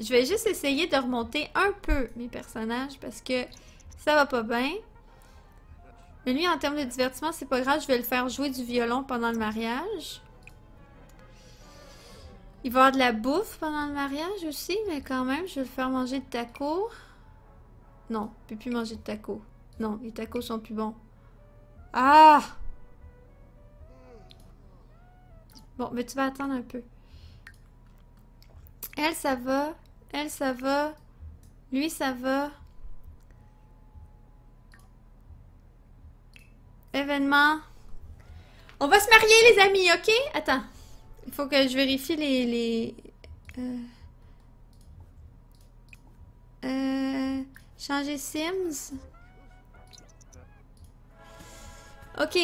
Je vais juste essayer de remonter un peu mes personnages parce que ça va pas bien. Mais lui, en termes de divertissement, c'est pas grave. Je vais le faire jouer du violon pendant le mariage. Il va avoir de la bouffe pendant le mariage aussi, mais quand même, je vais le faire manger de tacos. Non, il peut plus manger de tacos. Non, les tacos sont plus bons. Ah! Bon, mais tu vas attendre un peu. Elle, ça va. Elle, ça va. Lui, ça va. Événement. On va se marier, les amis, ok? Attends. Il faut que je vérifie les... les... Euh... Euh... Changer Sims. Ok.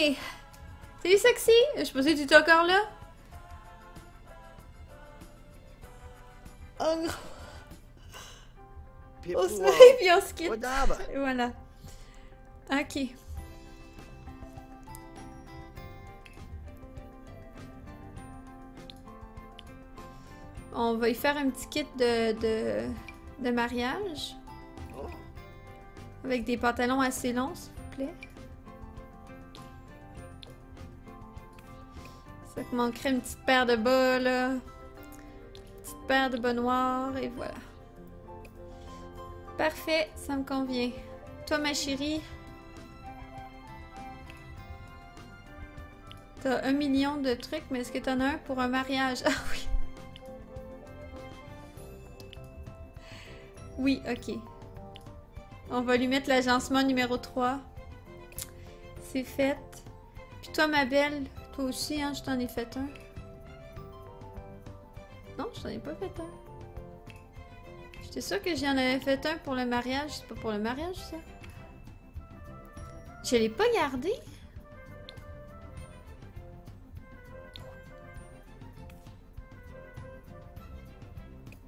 Salut Sexy! Je pensais que tu étais encore là. Oh non. On se marie puis on se quitte. Et voilà. Ok. On va y faire un petit kit de, de, de mariage. Avec des pantalons assez longs, s'il vous plaît. Ça te manquerait une petite paire de bas, là. Une petite paire de bas noirs, et voilà. Parfait, ça me convient. Toi, ma chérie. T'as un million de trucs, mais est-ce que t'en as un pour un mariage? Ah oui! Oui, ok. On va lui mettre l'agencement numéro 3. C'est fait. Puis toi, ma belle, toi aussi, hein, je t'en ai fait un. Non, je t'en ai pas fait un. J'étais sûre que j'en avais fait un pour le mariage. C'est pas pour le mariage, ça? Je l'ai pas gardé?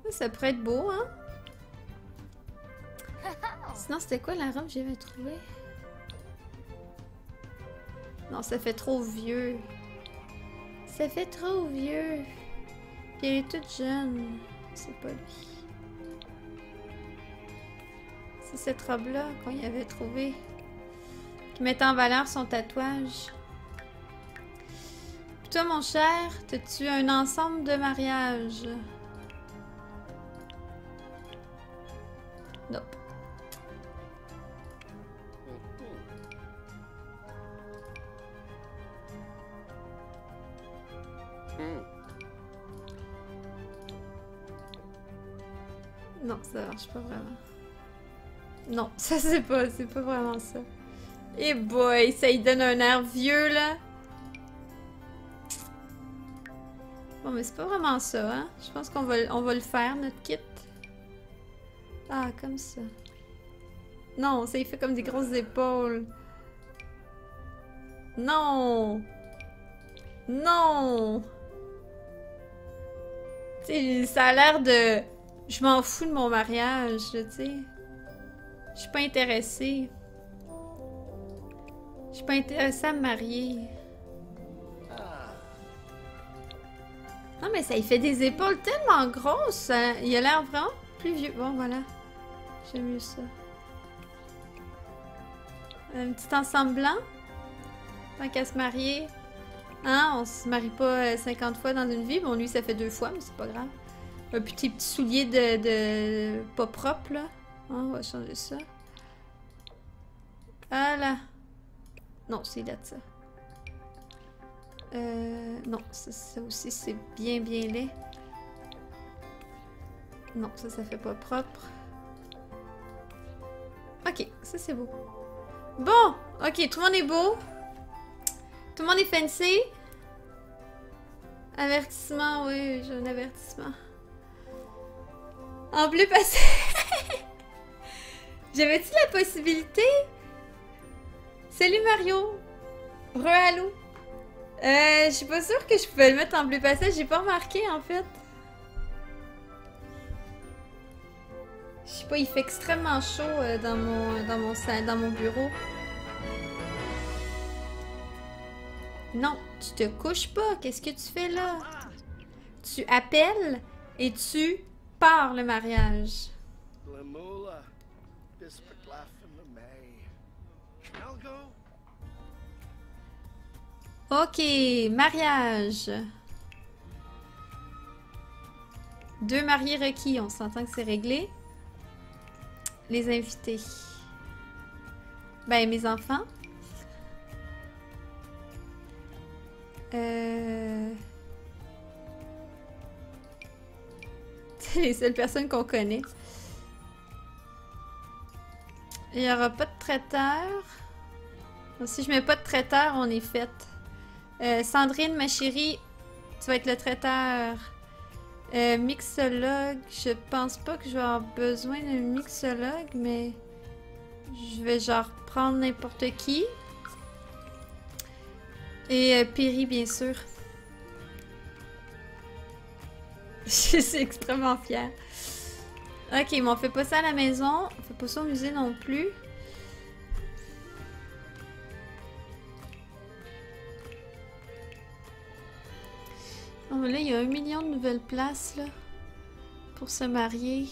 Ça pourrait être beau, hein? Sinon, c'était quoi la robe que j'avais trouvée? Non, ça fait trop vieux. Ça fait trop vieux. Puis elle est toute jeune. C'est pas lui. Cette robe-là qu'on y avait trouvée. Qui mettait en valeur son tatouage. Puis toi, mon cher, t'as-tu un ensemble de mariage? Nope. Non, ça marche pas vraiment. Non, ça c'est pas, c'est vraiment ça. Et boy, ça y donne un air vieux là. Bon, mais c'est pas vraiment ça, hein. Je pense qu'on va, on va le faire, notre kit. Ah, comme ça. Non, ça y fait comme des grosses épaules. Non! Non! Tu sais, ça a l'air de... Je m'en fous de mon mariage, tu sais. Je suis pas intéressée. Je suis pas intéressée à me marier. Non, mais ça il fait des épaules tellement grosses. Il a l'air vraiment plus vieux. Bon, voilà. J'aime mieux ça. Un petit ensemble blanc. Tant qu'à se marier. Hein, on se marie pas 50 fois dans une vie. Bon, lui, ça fait deux fois, mais c'est pas grave. Un petit petit soulier de, de... pas propre, là. Hein, on va changer ça. Voilà. Non, c'est là, ça. Euh, non, ça, ça aussi, c'est bien, bien laid. Non, ça, ça fait pas propre. Ok, ça, c'est beau. Bon, ok, tout le monde est beau. Tout le monde est fancy. Avertissement, oui, j'ai un avertissement. En bleu passé. J'avais-tu la possibilité? Salut Mario! Re-allô! Euh, je suis pas sûre que je pouvais le mettre en bleu passé, j'ai pas remarqué en fait. Je sais pas, il fait extrêmement chaud euh, dans mon dans dans mon bureau. Non, tu te couches pas. Qu'est-ce que tu fais là? Tu appelles et tu part le mariage. Ok, mariage. Deux mariés requis, on s'entend que c'est réglé. Les invités. Ben, mes enfants. Euh... C'est les seules personnes qu'on connaît. Il n'y aura pas de traiteur. Si je mets pas de traiteur, on est fait. Euh, Sandrine, ma chérie, tu vas être le traiteur. Euh, mixologue, je pense pas que je vais avoir besoin d'un mixologue, mais je vais genre prendre n'importe qui. Et euh, Piri, bien sûr. je suis extrêmement fière. Ok, mais on fait pas ça à la maison. On fait pas ça au musée non plus. Oh, là, il y a un million de nouvelles places, là. Pour se marier.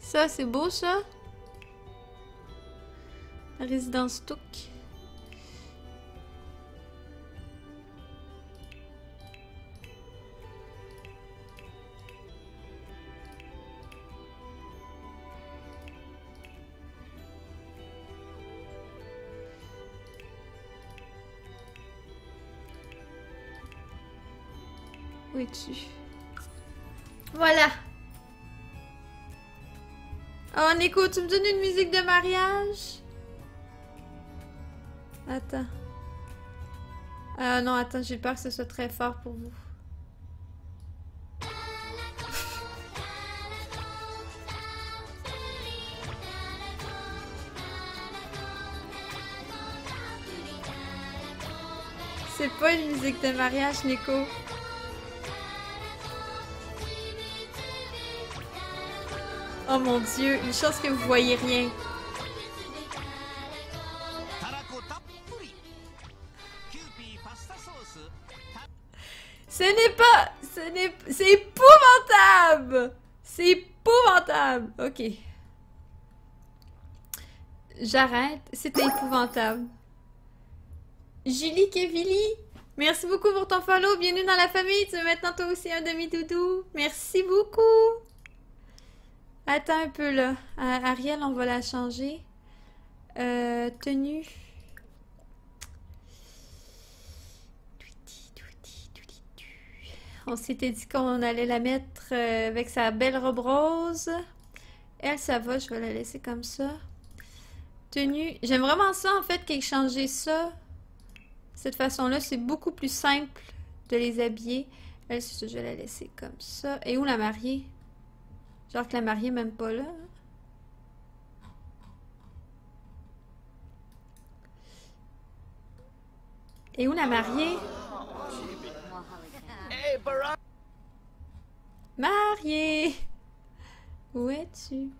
Ça, c'est beau, ça. La résidence Touk. Où es-tu? Voilà. Oh, Nico, tu me donnes une musique de mariage? Attends. Ah non, attends, j'ai peur que ce soit très fort pour vous. C'est pas une musique de mariage, Nico. Oh mon dieu, une chance que vous voyez rien. Ce n'est pas... Ce n'est... C'est épouvantable! C'est épouvantable! Ok. J'arrête. C'était épouvantable. Julie Kevili, merci beaucoup pour ton follow. Bienvenue dans la famille. Tu es maintenant toi aussi un demi-doudou. Merci beaucoup. Attends un peu là. Ariel, on va la changer. Euh, tenue. On s'était dit qu'on allait la mettre euh, avec sa belle robe rose. Elle, ça va, je vais la laisser comme ça. Tenue. J'aime vraiment ça, en fait, changé ça. Cette façon-là, c'est beaucoup plus simple de les habiller. Elle, je vais la laisser comme ça. Et où la mariée? Genre que la mariée même pas là. Et où la mariée? Mariée! Où es-tu?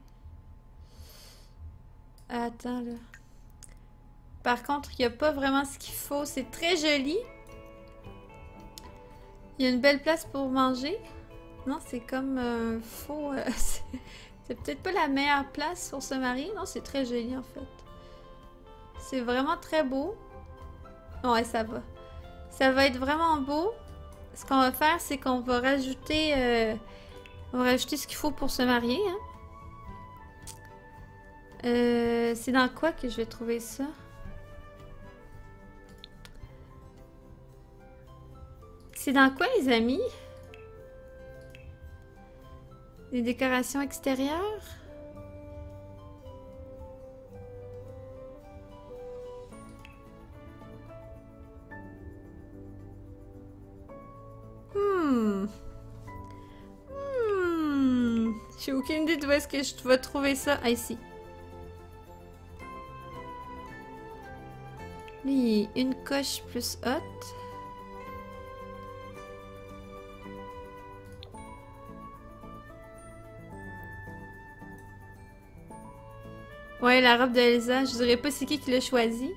Attends là. Par contre, il n'y a pas vraiment ce qu'il faut. C'est très joli. Il y a une belle place pour manger. Non, c'est comme un faux... Euh, c'est peut-être pas la meilleure place pour se marier. Non, c'est très joli en fait. C'est vraiment très beau. Ouais, ça va. Ça va être vraiment beau. Ce qu'on va faire, c'est qu'on va rajouter... Euh, on va rajouter ce qu'il faut pour se marier. Hein. Euh, c'est dans quoi que je vais trouver ça? C'est dans quoi, les amis? Des décorations extérieures? Hmm. Hmm. J'ai aucune idée d'où est-ce que je vais trouver ça. Ah, ici. Lui, une coche plus haute. Ouais, la robe de Elsa. Je dirais pas c'est qui qui l'a choisi.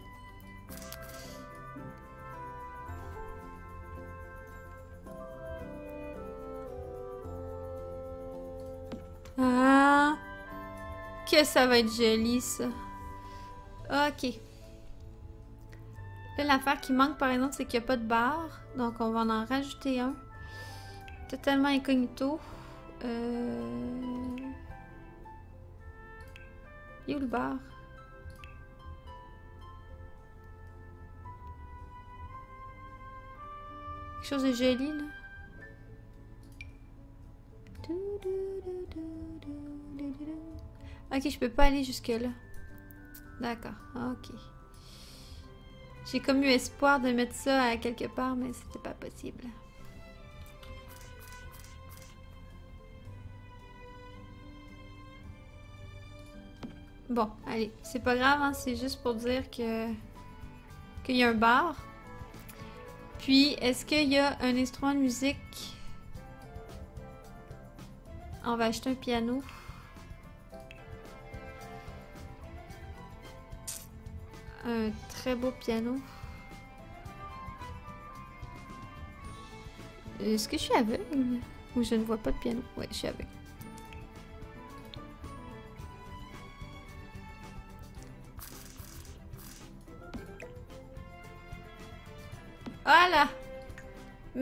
Ah! Que ça va être joli, ça. Ok. Là, l'affaire qui manque, par exemple, c'est qu'il n'y a pas de barre. Donc, on va en rajouter un. Totalement incognito. Euh... Il le bar? Quelque chose de joli, là. Ok, je peux pas aller jusque là. D'accord, ok. J'ai comme eu espoir de mettre ça à quelque part, mais c'était pas possible. Bon, allez, c'est pas grave, hein, c'est juste pour dire que qu'il y a un bar. Puis, est-ce qu'il y a un instrument de musique? On va acheter un piano. Un très beau piano. Est-ce que je suis aveugle? Ou je ne vois pas de piano? Ouais, je suis aveugle.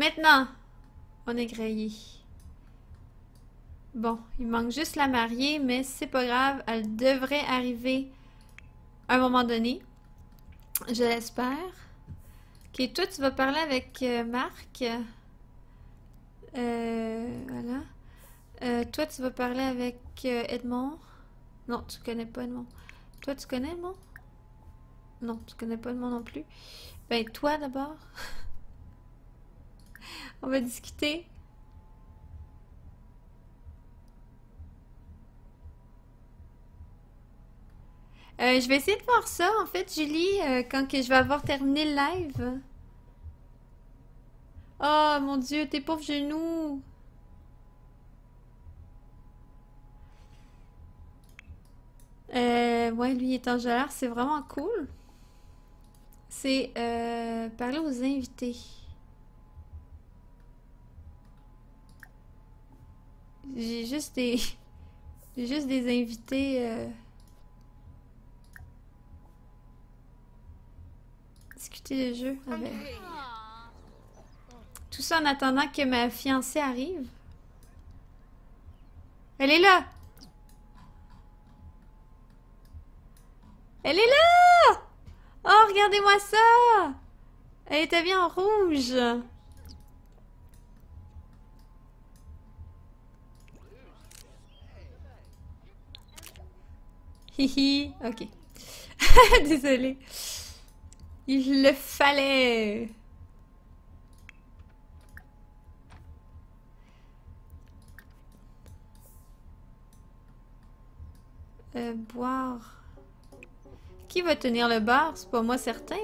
Maintenant, on est grillé. Bon, il manque juste la mariée, mais c'est pas grave. Elle devrait arriver à un moment donné. Je l'espère. Ok, toi, tu vas parler avec euh, Marc. Euh, voilà. Euh, toi, tu vas parler avec euh, Edmond. Non, tu connais pas Edmond. Toi, tu connais Edmond? Non, tu connais pas Edmond non plus. Ben, toi d'abord. On va discuter. Euh, je vais essayer de voir ça, en fait, Julie, euh, quand que je vais avoir terminé le live. Oh, mon Dieu, tes pauvres genoux. Euh, ouais, lui est en gelard, c'est vraiment cool. C'est euh, parler aux invités. J'ai juste des... J'ai juste des invités... euh, Discuter de jeu avec... Tout ça en attendant que ma fiancée arrive. Elle est là! Elle est là! Oh, regardez-moi ça! Elle était bien en rouge. Ok. Désolée. Il le fallait. Euh, boire. Qui va tenir le bar? C'est pas moi certain,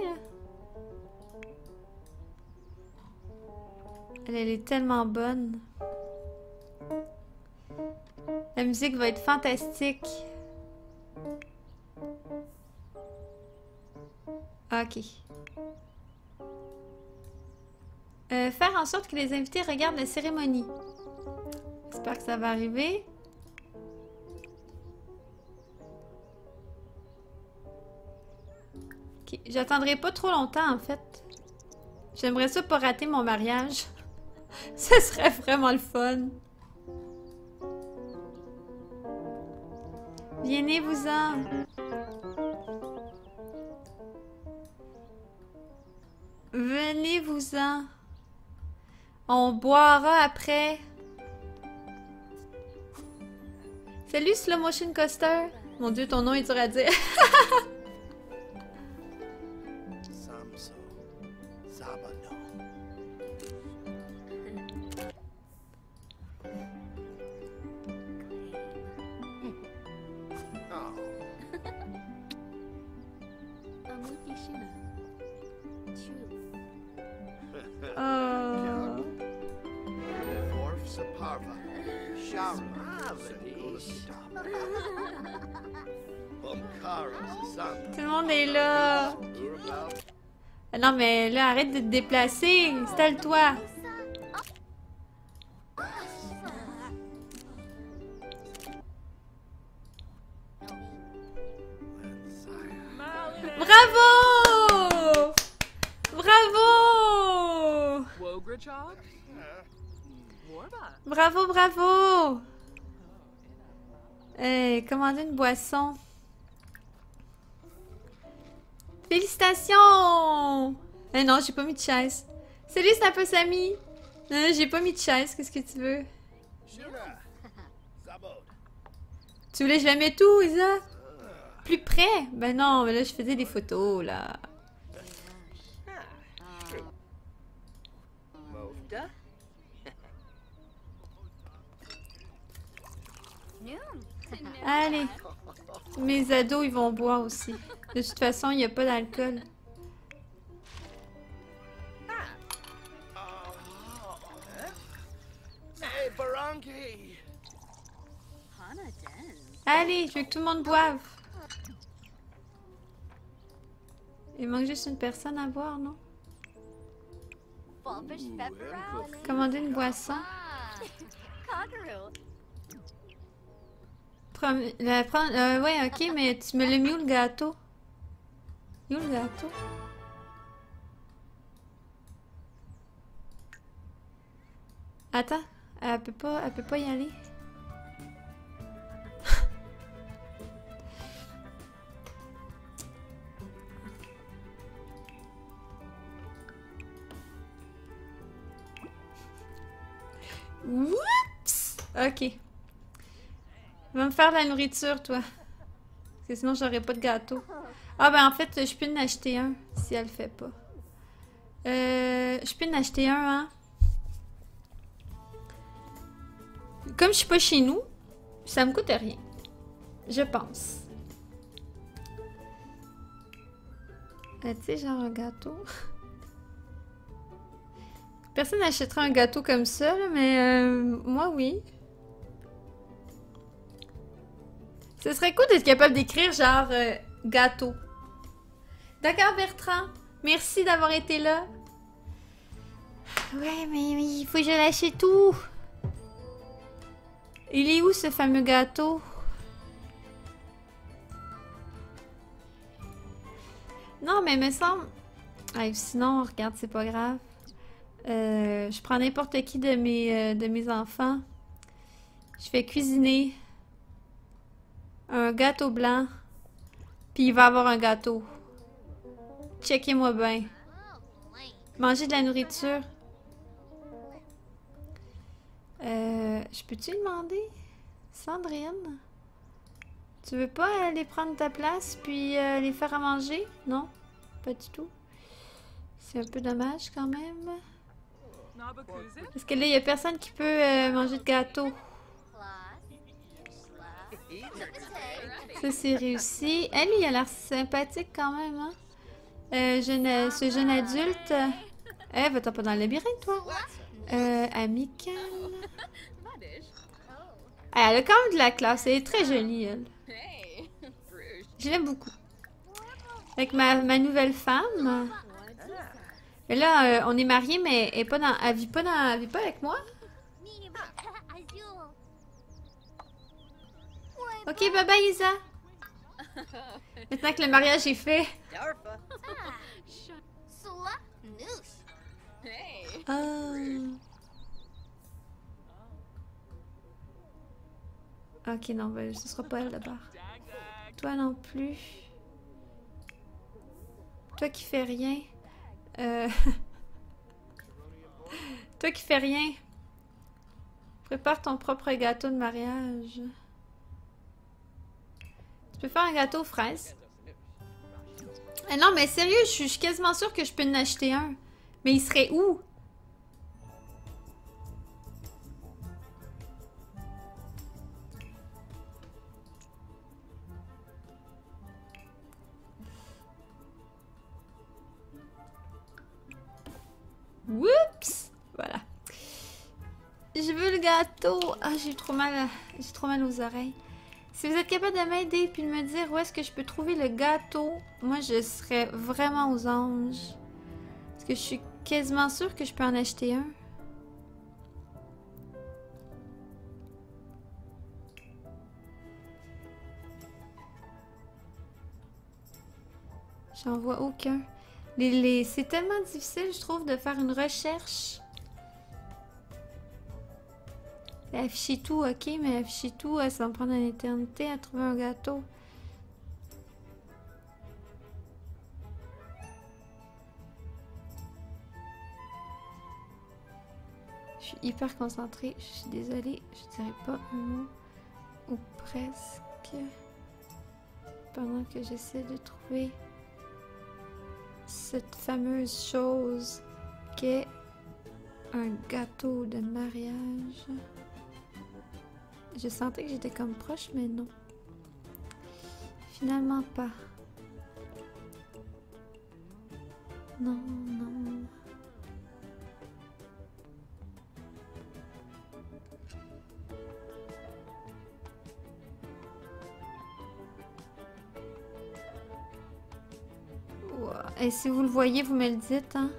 elle est tellement bonne. La musique va être fantastique. Euh, faire en sorte que les invités regardent la cérémonie. J'espère que ça va arriver. Ok, J'attendrai pas trop longtemps en fait. J'aimerais ça pas rater mon mariage. Ce serait vraiment le fun. Venez-vous-en. Venez-vous-en. On boira après. Salut Slow Motion Coaster. Mon dieu, ton nom est dur à dire. Arrête de te déplacer. Installe-toi. Bravo Bravo Bravo, bravo hey, Commander une boisson. Félicitations eh non, j'ai pas mis de chaise. Salut, Snapasami! Non, non, j'ai pas mis de chaise. Qu'est-ce que tu veux? Tu voulais que je la mette où, Isa? Plus près? Ben non, mais là, je faisais des photos, là. Allez. Mes ados, ils vont boire aussi. De toute façon, il n'y a pas d'alcool. Allez, je veux que tout le monde boive. Il manque juste une personne à boire, non? Commander une boisson. Prom- euh, ouais, ok, mais tu me l'as mis le gâteau? Où le gâteau? Attends, elle peut pas, elle peut pas y aller. Oups! Ok. Va me faire de la nourriture, toi. Parce que sinon, j'aurais pas de gâteau. Ah, ben en fait, je peux en acheter un si elle le fait pas. Euh, je peux en acheter un, hein? Comme je suis pas chez nous, ça me coûte rien. Je pense. Euh, tu sais, genre un gâteau. Personne n'achètera un gâteau comme ça, mais euh, moi, oui. Ce serait cool d'être capable d'écrire genre euh, gâteau. D'accord, Bertrand? Merci d'avoir été là. Ouais, mais, il faut que je l'achète tout. Il est où ce fameux gâteau? Non, mais me semble. Ah, sinon, regarde, c'est pas grave. Euh, je prends n'importe qui de mes, euh, enfants. Je fais cuisiner un gâteau blanc. Puis il va avoir un gâteau. Checkez-moi bien. Manger de la nourriture. Euh, je peux-tu demander? Sandrine? Tu veux pas aller prendre ta place puis euh, les faire à manger? Non? Pas du tout. C'est un peu dommage quand même. Parce que là, il y a personne qui peut euh, manger de gâteau. Ça, c'est réussi. Elle, il a l'air sympathique quand même, hein? Euh, jeune, ce jeune adulte. Eh, va-t'en pas dans le labyrinthe, toi? Euh. Elle a quand même de la classe. Elle est très jolie, elle. Je l'aime beaucoup. Avec ma, ma nouvelle femme. Et là, euh, on est mariés, mais elle, est pas dans, elle vit pas dans, elle vit pas avec moi. Ok, bye bye Isa. Maintenant que le mariage est fait. Darfa. Ok, non, ben, ce sera pas elle d'abord. Toi non plus. Toi qui fais rien. Euh... Toi qui fais rien. Prépare ton propre gâteau de mariage. Tu peux faire un gâteau aux fraises. Ah non, mais sérieux, je suis quasiment sûre que je peux en acheter un. Mais il serait où? Gâteau. Ah, j'ai trop mal, j'ai trop mal aux oreilles. Si vous êtes capable de m'aider puis de me dire où est-ce que je peux trouver le gâteau, moi je serais vraiment aux anges. Parce que je suis quasiment sûre que je peux en acheter un. J'en vois aucun. C'est tellement difficile, je trouve, de faire une recherche Afficher tout, ok, mais afficher tout, euh, ça va prendre une éternité à trouver un gâteau. Je suis hyper concentrée, je suis désolée, je dirais pas un mot ou presque pendant que j'essaie de trouver cette fameuse chose qu'est un gâteau de mariage. Je sentais que j'étais comme proche, mais non. Finalement pas. Non, non. Et si vous le voyez, vous me le dites, hein?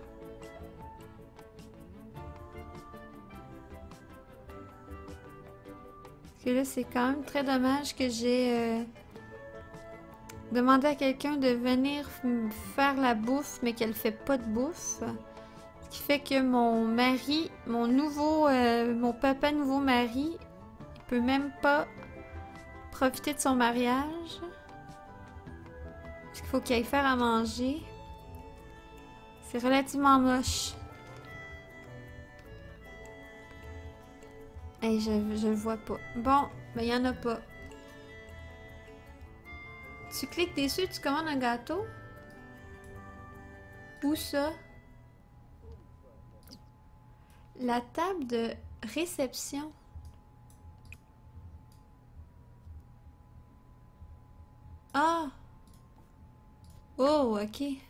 Là, c'est quand même très dommage que j'ai euh, demandé à quelqu'un de venir faire la bouffe, mais qu'elle fait pas de bouffe. Ce qui fait que mon mari, mon nouveau, euh, mon papa nouveau mari, il peut même pas profiter de son mariage. Parce qu'il faut qu'il aille faire à manger. C'est relativement moche. Hey, je, je le vois pas. Bon, ben il y en a pas. Tu cliques dessus, tu commandes un gâteau? Où ça? La table de réception. Ah! Oh, ok.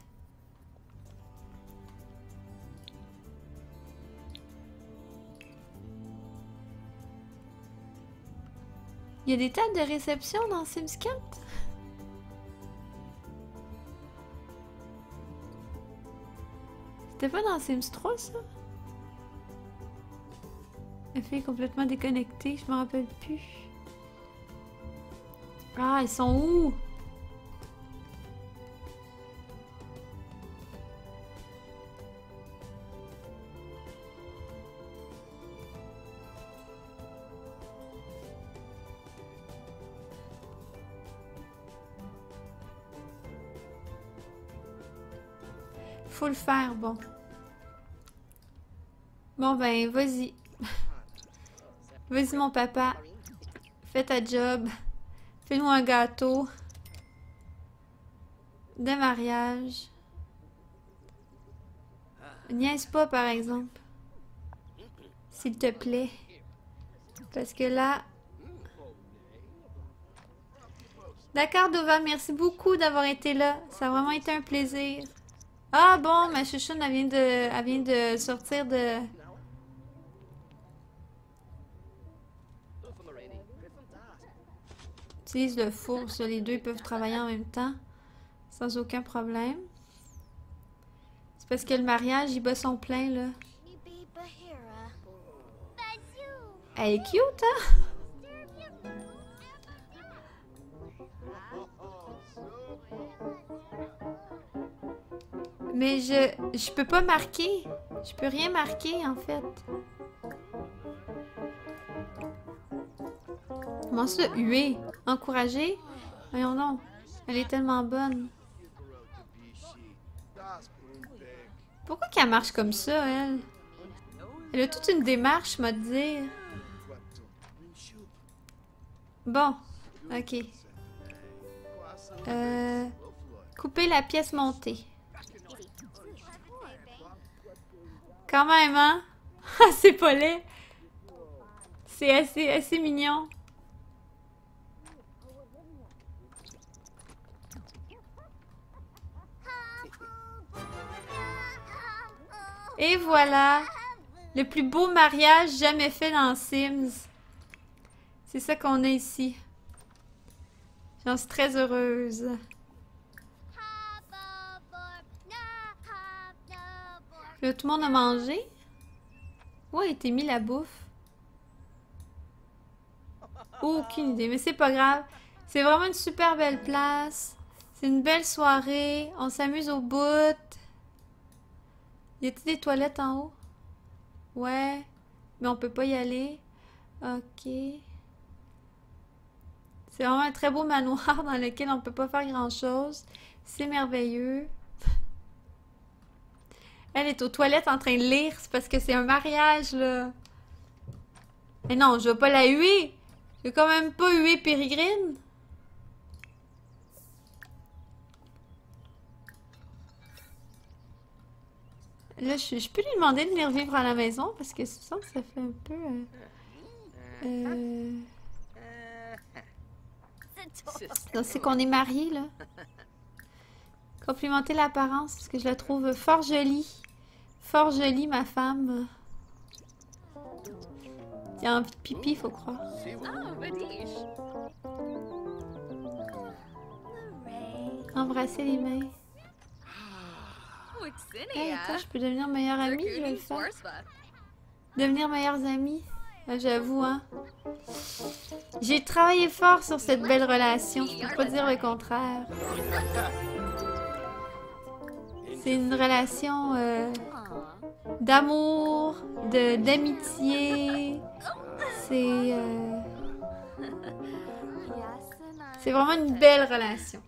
Il y a des tables de réception dans Sims 4? C'était pas dans Sims 3 ça? Fille est complètement déconnectée, je me rappelle plus. Ah, ils sont où? Faut le faire, bon. Bon ben, vas-y. Vas-y mon papa. Fais ta job. Fais-nous un gâteau. De mariage. Niaise pas par exemple. S'il te plaît. Parce que là... D'accord Dova, merci beaucoup d'avoir été là. Ça a vraiment été un plaisir. Ah bon, ma chouchoune, elle vient de, vient de sortir de... Utilise le four, ça, les deux peuvent travailler en même temps. Sans aucun problème. C'est parce que le mariage, il bat son plein, là. Elle est cute, hein? Mais je, je peux pas marquer. Je peux rien marquer, en fait. Comment ça, huer? Encourager? Voyons donc. Elle est tellement bonne. Pourquoi qu'elle marche comme ça, elle? Elle a toute une démarche, m'a dire. Bon, ok. Euh, couper la pièce montée. Quand même, hein? Ah, c'est pas laid. C'est assez, assez mignon. Et voilà. Le plus beau mariage jamais fait dans Sims. C'est ça qu'on a ici. J'en suis très heureuse. Là, tout le monde a mangé? Où a été mis la bouffe? Aucune idée, mais c'est pas grave. C'est vraiment une super belle place. C'est une belle soirée. On s'amuse au bout. Y a-t-il des toilettes en haut? Ouais, mais on peut pas y aller. Ok. C'est vraiment un très beau manoir dans lequel on peut pas faire grand chose. C'est merveilleux. Elle est aux toilettes en train de lire. C'est parce que c'est un mariage, là. Mais non, je vais pas la huer. Je vais quand même pas huer Pérégrine. Là, je, je peux lui demander de venir vivre à la maison parce que ça, ça fait un peu. euh, euh, c'est qu'on est mariés, là. Complimenter l'apparence parce que je la trouve fort jolie. Fort jolie, ma femme. Il a envie de pipi, faut croire. Embrasser les mains. Attends, je peux devenir meilleure amie, je. Devenir meilleures amies. Ah, J'avoue, hein. J'ai travaillé fort sur cette belle relation, je peux pas dire le contraire. C'est une relation euh, d'amour, de d'amitié. C'est euh, c'est vraiment une belle relation.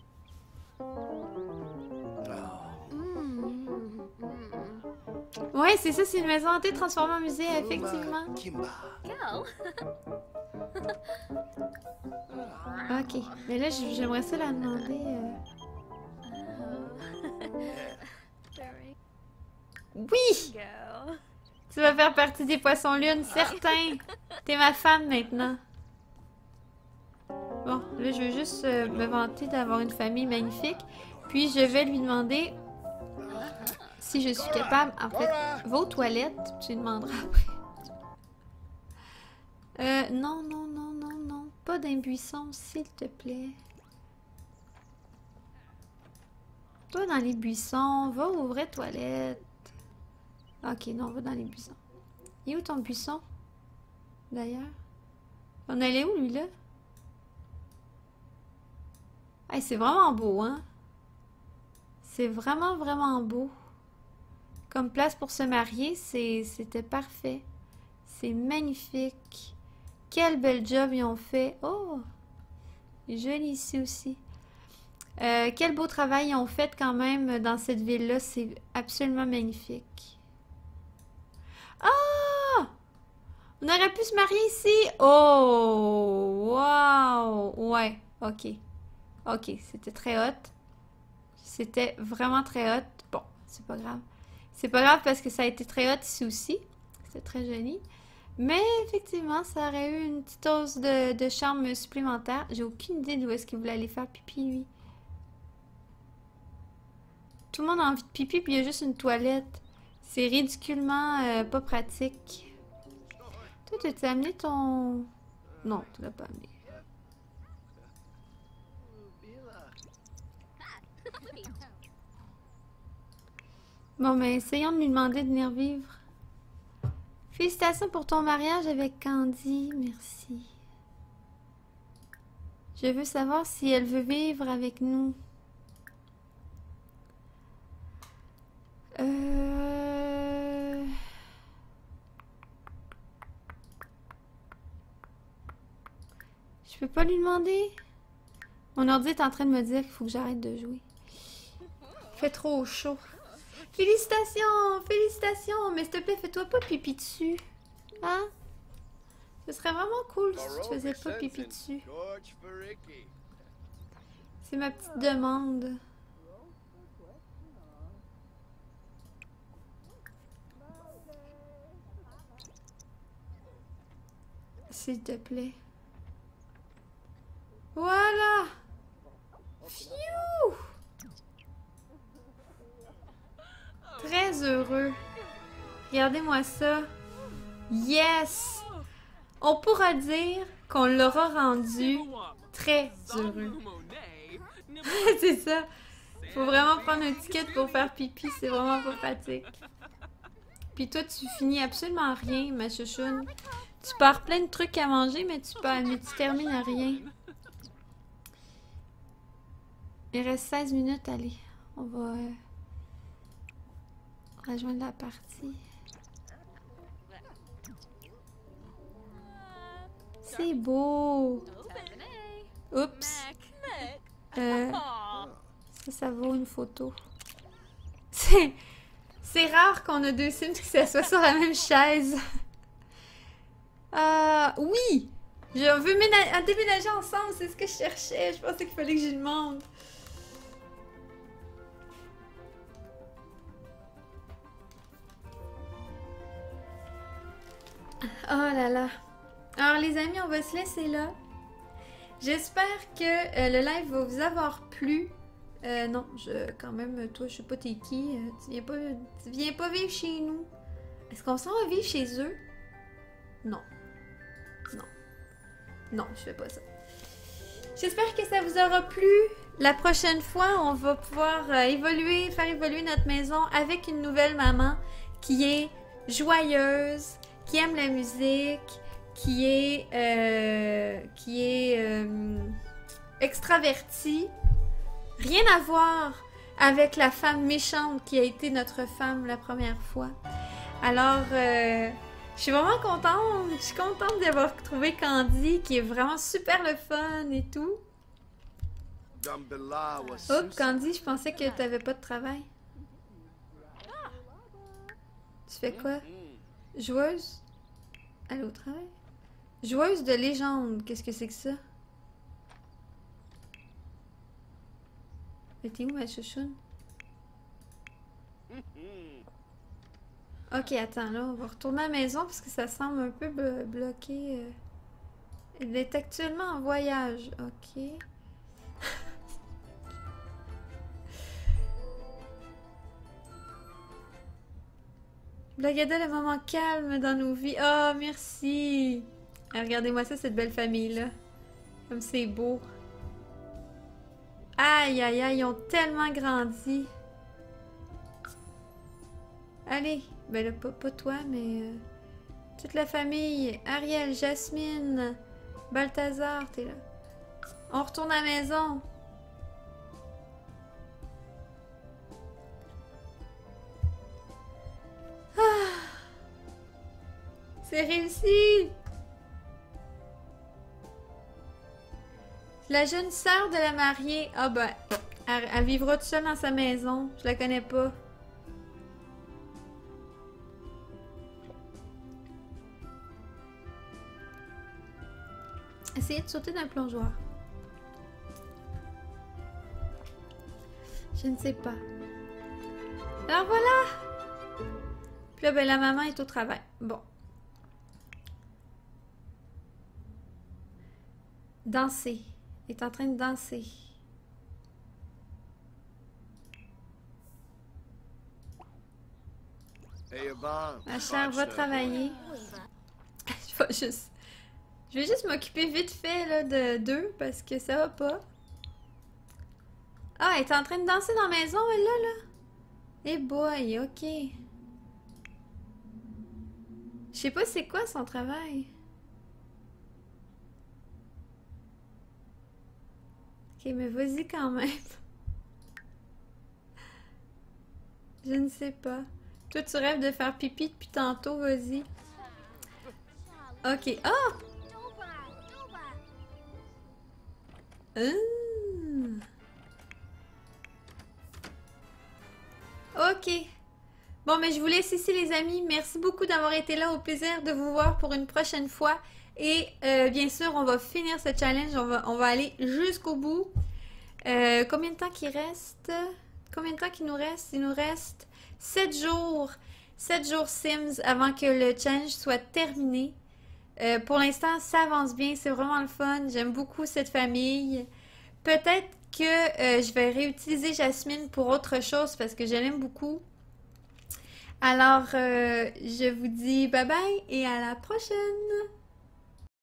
Ouais, c'est ça, c'est une maison hantée transformée en musée, effectivement. Ok, mais là j'aimerais ça la demander. euh, Oui, tu vas faire partie des poissons lunes, certain. T'es ma femme maintenant. Bon, là je veux juste euh, me vanter d'avoir une famille magnifique, puis je vais lui demander si je suis capable. En fait, aux toilettes, tu lui demanderas après. Euh, non, non, non, non, non. Pas d'un buisson, s'il te plaît. Toi dans les buissons, va aux vraies toilettes. Ok, non, va dans les buissons. Il est où ton buisson? D'ailleurs? On allait où, lui, là? Hey, c'est vraiment beau, hein? C'est vraiment, vraiment beau. Comme place pour se marier, c'était parfait. C'est magnifique. Quel bel job ils ont fait. Oh! Joli ici aussi. Euh, quel beau travail ils ont fait quand même dans cette ville-là. C'est absolument magnifique. Ah! On aurait pu se marier ici. Oh! Wow! Ouais, ok. Ok, c'était très hot. C'était vraiment très hot. Bon, c'est pas grave. C'est pas grave parce que ça a été très hot ici aussi. C'était très joli. Mais effectivement, ça aurait eu une petite dose de, de charme supplémentaire. J'ai aucune idée d'où est-ce qu'il voulait aller faire pipi, lui. Tout le monde a envie de pipi, puis il y a juste une toilette. C'est ridiculement euh, pas pratique. Toi, tu t'es amené ton... Non, tu l'as pas amené. Bon, ben, essayons de lui demander de venir vivre. Félicitations pour ton mariage avec Candy. Merci. Je veux savoir si elle veut vivre avec nous. Euh... Je peux pas lui demander? Mon ordi est en train de me dire qu'il faut que j'arrête de jouer. Il fait trop chaud. Félicitations, félicitations, mais s'il te plaît, fais-toi pas pipi dessus. Hein? Ce serait vraiment cool si tu faisais pas pipi dessus. C'est ma petite demande. S'il te plaît. Voilà! Très heureux. Regardez-moi ça. Yes! On pourra dire qu'on l'aura rendu très heureux. c'est ça. Faut vraiment prendre un ticket pour faire pipi, c'est vraiment pas pratique. Puis toi, tu finis absolument rien, ma chouchoune. Tu pars plein de trucs à manger, mais tu, pars, mais tu termines à rien. Il reste 16 minutes, allez. On va euh, rejoindre la partie. C'est beau. Oups. Euh, ça, ça vaut une photo. C'est... C'est rare qu'on a deux Sims qui s'assoient sur la même chaise. Ah, oui! Je veux déménager ensemble, c'est ce que je cherchais. Je pensais qu'il fallait que j'y demande. Oh là là. Alors les amis, on va se laisser là. J'espère que euh, le live va vous avoir plu. Euh, non, je, quand même, toi, je sais pas t'es qui. euh, tu viens pas, tu viens pas vivre chez nous. Est-ce qu'on s'en va vivre chez eux? Non, je fais pas ça. J'espère que ça vous aura plu. La prochaine fois, on va pouvoir euh, évoluer, faire évoluer notre maison avec une nouvelle maman qui est joyeuse, qui aime la musique, qui est, euh, qui est euh, extravertie. Rien à voir avec la femme méchante qui a été notre femme la première fois. Alors, je suis vraiment contente. Je suis contente d'avoir trouvé Candy, qui est vraiment super le fun et tout. Was Oh, Candy, je pensais que t'avais pas de travail. Tu fais quoi? Joueuse? Aller au travail? Joueuse de légende, qu'est-ce que c'est que ça? Mais t'es où ma chouchoune? Ok, attends, là, on va retourner à la maison parce que ça semble un peu blo- bloqué. euh. Elle est actuellement en voyage, ok. Blagada, le moment calme dans nos vies. Oh, merci! Ah, Regardez-moi ça, cette belle famille-là. Comme c'est beau. Aïe, aïe, aïe, ils ont tellement grandi. Allez, ben là, pas, toi, mais euh, toute la famille. Ariel, Jasmine, Balthazar, t'es là. On retourne à la maison. C'est réussi! La jeune sœur de la mariée. Ah ben, elle vivra toute seule dans sa maison. Je la connais pas. Sauter d'un plongeoir. Je ne sais pas. Alors voilà! Puis là, ben, la maman est au travail. Bon. Danser. Elle est en train de danser. Hey. Ma chère, va travailler. Je vais juste... Je vais juste m'occuper vite fait là, de d'eux parce que ça va pas. Ah, elle est en train de danser dans la maison, elle là, là. Eh boy, ok. Je sais pas c'est quoi son travail. Ok, mais vas-y quand même. Je ne sais pas. Toi, tu rêves de faire pipi depuis tantôt, vas-y. Ok. Ah! Hum. Ok. Bon, mais je vous laisse ici, les amis. Merci beaucoup d'avoir été là. Au plaisir de vous voir pour une prochaine fois. Et euh, bien sûr, on va finir ce challenge. On va, on va aller jusqu'au bout. Euh, combien de temps qu'il reste? Combien de temps qu'il nous reste? Il nous reste 7 jours. 7 jours Sims avant que le challenge soit terminé. Euh, pour l'instant, ça avance bien. C'est vraiment le fun. J'aime beaucoup cette famille. Peut-être que euh, je vais réutiliser Jasmine pour autre chose parce que je l'aime beaucoup. Alors, euh, je vous dis bye bye et à la prochaine!